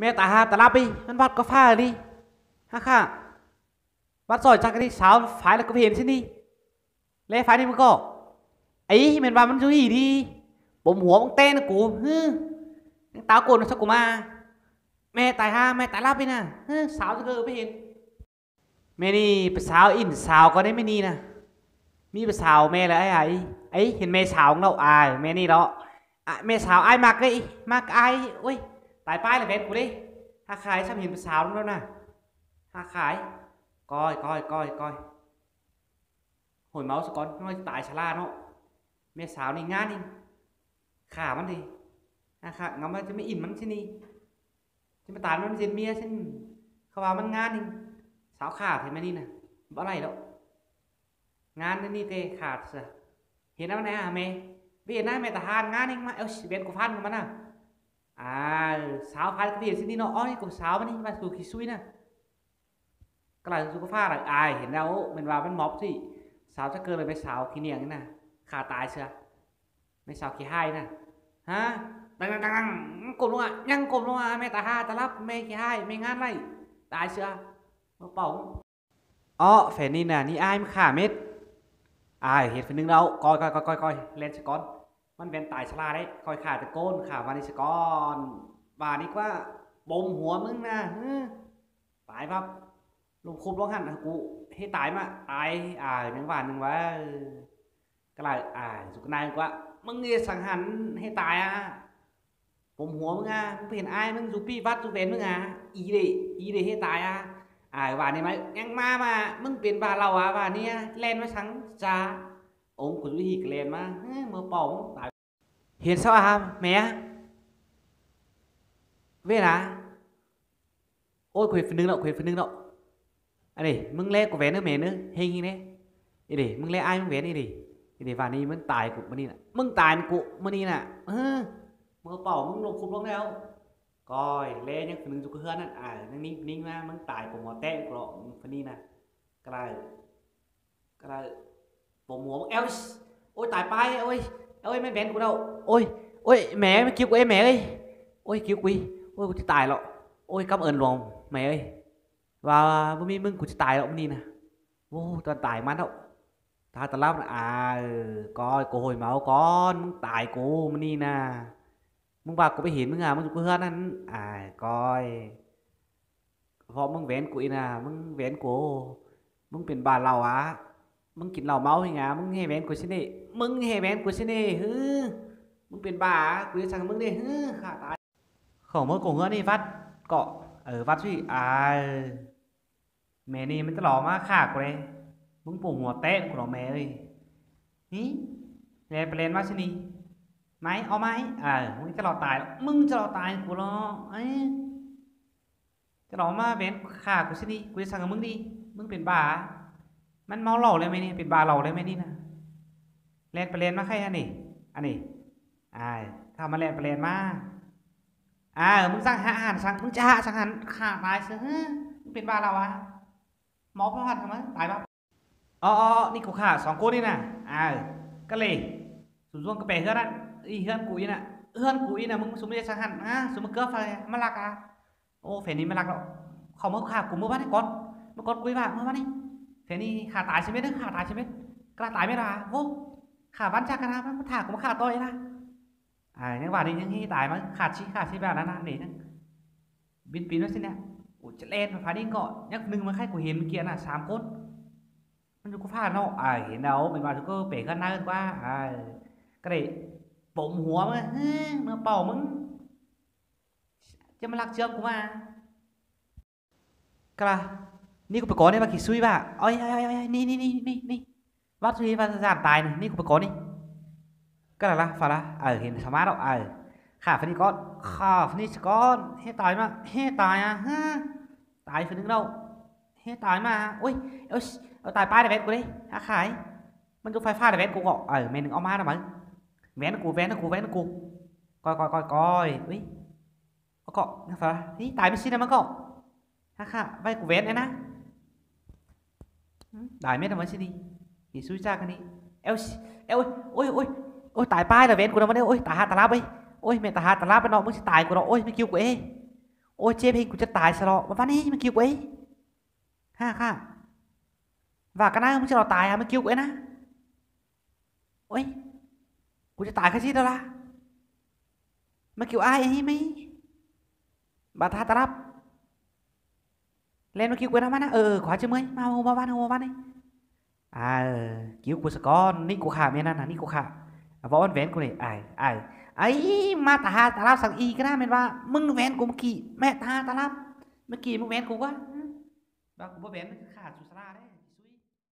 แม่ตาหาตาลับไปมันวัดก็ฟ้าดิฮะค่ะวัดซอยจักรนี่สาวฝ่ายแล้วก็เห็นสินี่เล่ฝ่ายนี่มันก็ไอ้แม่นว่ามันอยู่ที่ดีผมหัวมึงเต้นกูฮึยังตาโกนสักกูมา แม่ตายห้าแม่ตายลับไปนะฮึสาวจะเกิดไปเห็นแม่นี่เป็นสาวอินสาวก็ได้ไม่นี่นะมีเป็นสาวแม่แล้วไอ้ไอ้ไอ้เห็นแม่สาวเราอายแม่นี่เนาะอะแม่สาวอายมากเลยมากอายโอ้ย ตายป้ายเลยเบนกูดิถ้าขายช่างเห็นเป็นสาวแล้วนะถ้าขายก้อยก้อยก้อยก้อยหอยเมาส์สกอนน้อยตายชราเนาะแม่สาวนี่งานนี่ขามันดินะคะงั้นมันจะไม่อิ่มมันที่นี่จะมาตายมันเจ็บเมียฉันเขาว่ามันงานนี่สาวขาดเห็นไหมนี่นะบ่อะไรแล้วงานนี่เตะขาดเสียเห็นแล้วไหนอะเมย์เวียนหน้าเมตาหานงานนี่มาเอ้ยเวียนกูฟันมันน่ะ à sáu phái cái gì xin đi nó ôi cũng sáu mà đi mà tụi khí suy nè cái là tụi có pha là ai hiện đâu mình vào bên mọc thì sáu chắc cơ là mấy sáu khí niềng nè khả tài chưa mấy sáu khí hai nè hả đằng đằng đằng cùng luôn à nhăng cùng luôn à mẹ ta hai ta lắp mẹ khí hai mẹ ngán này tài chưa nó bóng ờ phải đi nè đi ai mà khả mết ai hiện phải nâng đâu coi coi coi coi coi lên cho con มันเป็นตายชราได้คอยขาดตะโกนข่าวันนี้สกอนบานี้ว่าบ่มหัวมึงนะตายปั๊บลงคุบลงหันกูให้ตายมาตายอ่าหนึ่งวันหนึ่งว่าก็เลยอ่าสุกนายกว่ามึงเนี่ยสังหันให้ตายอะผมหัวมึงอะมึงเห็นไอ้มึงสุปี้วัดสุเบนมึงอะอีเดอีเดให้ตายอะอ่าวันนี้ไหมยังมามามึงเป็นบาเราอะวันนี้แลนมาสังจ้า ông của Duy Hịch lên mà mơ bóng tại hiền sao à mẹ? Về là, ôi quyền phần nương đậu quyền phần nương đậu à để, mừng lẽ của vé nữa, mẹ nữa. Hình như đấy đi để, mừng lẽ ai mừng vé đi đi để vào đi mừng tài của mưng đi nè mưng tài cũng mưng đi nè mở bỏ mừng lục khủng lông nào coi lẽ những phần nương dục hơn à ninh ninh mà mừng tài của mỏ tệ của lọ phần đi nè cái này cái này bộ múa eo ôi, tài bay ơi โอ้ยตายไปโอ้ยโอ้ยไม่แบนกูแล้วโอ้ยโอ้ยแม่ไม่คิวกูเอ้แม่เอ้ยโอ้ยคิวกูโอ้ยกูจะตายแล้วโอ้ยกำเอิญหลวงแม่เอ้ยว่าบ่มีมึ มึงกินเหล้าเมาให้งามึงให้แหวนกูสินี่มึงให้แหวนกูสินี่ฮึมึงเป็นบ้ากูจะสั่งมึงดิฮึข้าตายของมึงของเฮือนี่วัดเกาะเออวัดสิอ่าแม่นี่มันจะหล่อมาฆ่ากูเลยมึงปวดหัวเตะกูหรอแม่เลยนี่แม่ไปเรียนมาสินี่ไหมเอาไหมเออมึงจะหล่อตาย มึงจะหล่อตายกูหรอไอ้จะหล่อมาแหวนฆ่ากูสินี่กูจะสั่งมึงดิมึงเป็นบ้า มันเมาเหล้าเลยไหมนี่เป็นบาเหล้าเลยไหมนี่นะเล่นไปเล่นมาใครอันนี้ อันนี้อ่าถ้ามาเล่นไปเล่นมาอ่ามึงสั่งอาหารสั่งมึงจะหาสั่งอาหารขาตายซะมึงเป็นบาเราวะหมอพอหัดทำไมตายปะอ๋อนี่กูขาสองกูนี่นะอ่าก็เลยสุดช่วงกระเป๋เฮือนนั่นอีเฮือนกูอีน่ะเฮือนกูอีน่ะมึงสมมติสั่งอาหารอะสมมติเกิดไฟมาลักอะโอ้เฟนนี่ไม่รักหรอกเขาเมื่อขากูเมื่อวานนี่ก่อนเมื่อก่อนกูว่าเมื่อวานนี่ นี่ขาตายใช่ไหมเนี่ยขาตายใช่ไหมกล้าตายไม่ล่ะโอ้ขาบ้านจากกันนะมันถากผมขาต่อยนะอ่ายังว่าดียังให้ตายมันขาดชี้ขาดชี้แบบนั้นนะนี่นั่งบินปีนว่าสิเนี่ยโอ้จะเล่นพาดิ้งเกาะยักหนึ่งมันแค่กูเห็นเมื่อกี้น่ะสามคนมันอยู่กูพานเนาะอ่าเห็นเอาเป็นว่าก็เป๋กันน่ากันว่าอ่าก็เลยปมหัวมันเฮ้ยมึเป่ามึงจะมาลักเชือกกูมากระ นี่กูไปก่อนได้มาขี่ซุยป่ะเอ้ยเอ้ยเอ้ยนี่นี่นี่นี่นี่วัดซุยวัดสานตายนี่นี่กูไปก่อนนี่ก็แล้ละฟ้าละเออเห็นสมาร์ทเออข้าฟันนี่ก้อนข้าฟันนี่ก้อนเฮ้ตายมาเฮ้ตายอะฮะตายฟันนึงเราเฮ้ตายมาโอ้ยเอ้ยเอาตายป้ายในเวทกูดิหาขายมันดูไฟฟ้าในเวทกูก็เออเมนึงเอามาหน่อยมั้งแวนกูแวนกูแวนกูก้อยก้อยก้อยก้อยอุ้ยเอาเกาะนะฟ้านี่ตายไม่สิ้นนะมันก็ฮ่าฮ่าไว้กูแวนเลยนะ đại mấy thằng đi thì xui ra cái đi eo eo ôi ôi ôi tài pai là vén của nó mà ôi tài hạ tà láp ấy ôi mẹ tài hạ tà láp nó mới tài của nó ôi mới kêu của ê โอ้ยเจ็บเฮงกูจะตายซะแล้วมาว่านี่มันกิ้วกูเอ้ยฮ่าค่ะว่ากันนะมึ lên nó kêu quên nó mana ờ khóa chưa mới mau mau ban mau ban đi à cứu của con ní của khả miền nan ní của khả võ ăn vén của này ai ai ấy mà ta ta làm sang y cái nào miền ba mưng vén của kỳ mẹ ta ta làm mà kỳ mưng vén của quá ba của vén khả chủ sala đấy